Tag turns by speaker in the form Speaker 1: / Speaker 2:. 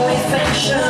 Speaker 1: only fashion.